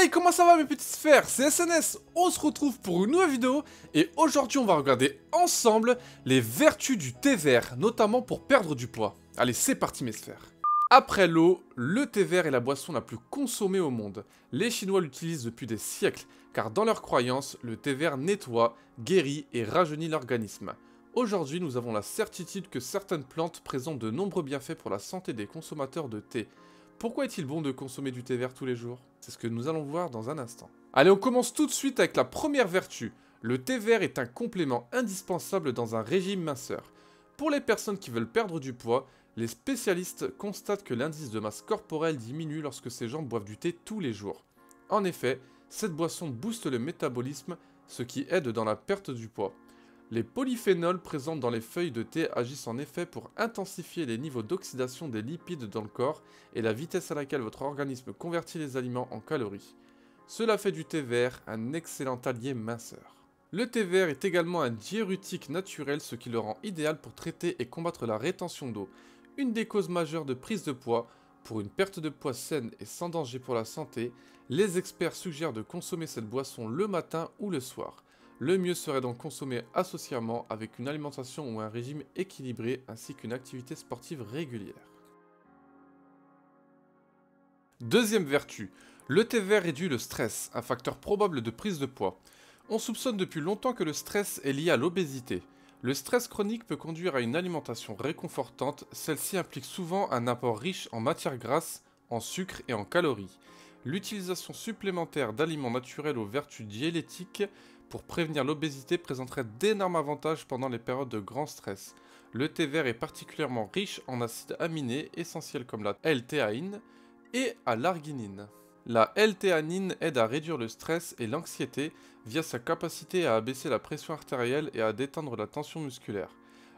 Hey, comment ça va mes petites sphères? C'est SNS, on se retrouve pour une nouvelle vidéo et aujourd'hui on va regarder ensemble les vertus du thé vert, notamment pour perdre du poids. Allez, c'est parti mes sphères. Après l'eau, le thé vert est la boisson la plus consommée au monde. Les Chinois l'utilisent depuis des siècles, car dans leur croyance, le thé vert nettoie, guérit et rajeunit l'organisme. Aujourd'hui, nous avons la certitude que certaines plantes présentent de nombreux bienfaits pour la santé des consommateurs de thé. Pourquoi est-il bon de consommer du thé vert tous les jours? C'est ce que nous allons voir dans un instant. Allez, on commence tout de suite avec la première vertu. Le thé vert est un complément indispensable dans un régime minceur. Pour les personnes qui veulent perdre du poids, les spécialistes constatent que l'indice de masse corporelle diminue lorsque ces gens boivent du thé tous les jours. En effet, cette boisson booste le métabolisme, ce qui aide dans la perte du poids. Les polyphénols présents dans les feuilles de thé agissent en effet pour intensifier les niveaux d'oxydation des lipides dans le corps et la vitesse à laquelle votre organisme convertit les aliments en calories. Cela fait du thé vert un excellent allié minceur. Le thé vert est également un diurétique naturel, ce qui le rend idéal pour traiter et combattre la rétention d'eau, une des causes majeures de prise de poids. Pour une perte de poids saine et sans danger pour la santé, les experts suggèrent de consommer cette boisson le matin ou le soir. Le mieux serait d'en consommer associément avec une alimentation ou un régime équilibré ainsi qu'une activité sportive régulière. Deuxième vertu, le thé vert réduit le stress, un facteur probable de prise de poids. On soupçonne depuis longtemps que le stress est lié à l'obésité. Le stress chronique peut conduire à une alimentation réconfortante, celle-ci implique souvent un apport riche en matières grasses, en sucre et en calories. L'utilisation supplémentaire d'aliments naturels aux vertus diélétiques pour prévenir l'obésité présenterait d'énormes avantages pendant les périodes de grand stress. Le thé vert est particulièrement riche en acides aminés essentiels comme la L-théanine et à l'arginine. La L-théanine aide à réduire le stress et l'anxiété via sa capacité à abaisser la pression artérielle et à détendre la tension musculaire.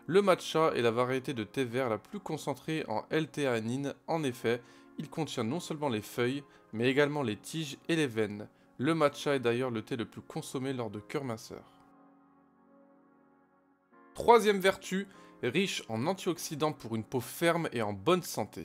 Le matcha est la variété de thé vert la plus concentrée en L-théanine. En effet, il contient non seulement les feuilles, mais également les tiges et les veines. Le matcha est d'ailleurs le thé le plus consommé lors de cœur minceur. Troisième vertu, riche en antioxydants pour une peau ferme et en bonne santé.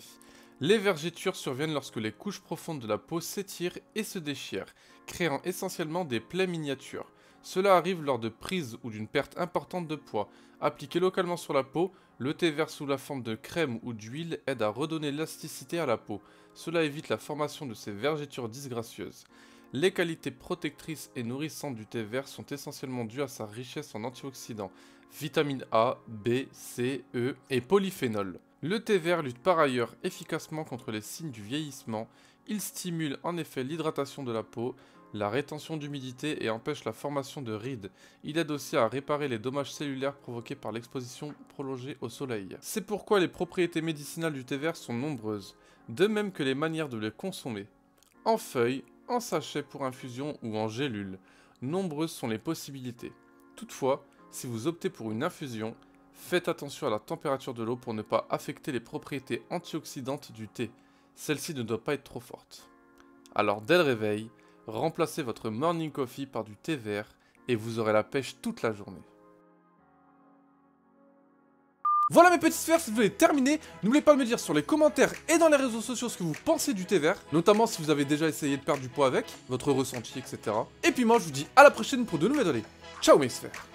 Les vergetures surviennent lorsque les couches profondes de la peau s'étirent et se déchirent, créant essentiellement des plaies miniatures. Cela arrive lors de prises ou d'une perte importante de poids. Appliqué localement sur la peau, le thé vert sous la forme de crème ou d'huile aide à redonner l'élasticité à la peau. Cela évite la formation de ces vergetures disgracieuses. Les qualités protectrices et nourrissantes du thé vert sont essentiellement dues à sa richesse en antioxydants, vitamines A, B, C, E et polyphénols. Le thé vert lutte par ailleurs efficacement contre les signes du vieillissement, il stimule en effet l'hydratation de la peau, la rétention d'humidité et empêche la formation de rides. Il aide aussi à réparer les dommages cellulaires provoqués par l'exposition prolongée au soleil. C'est pourquoi les propriétés médicinales du thé vert sont nombreuses, de même que les manières de les consommer. En feuilles, en sachet pour infusion ou en gélule. Nombreuses sont les possibilités. Toutefois, si vous optez pour une infusion, faites attention à la température de l'eau pour ne pas affecter les propriétés antioxydantes du thé. Celle-ci ne doit pas être trop forte. Alors dès le réveil, remplacez votre morning coffee par du thé vert et vous aurez la pêche toute la journée. Voilà mes petites sphères, si vous voulez terminer, n'oubliez pas de me dire sur les commentaires et dans les réseaux sociaux ce que vous pensez du thé vert, notamment si vous avez déjà essayé de perdre du poids avec, votre ressenti, etc. Et puis moi je vous dis à la prochaine pour de nouvelles données. Ciao mes sphères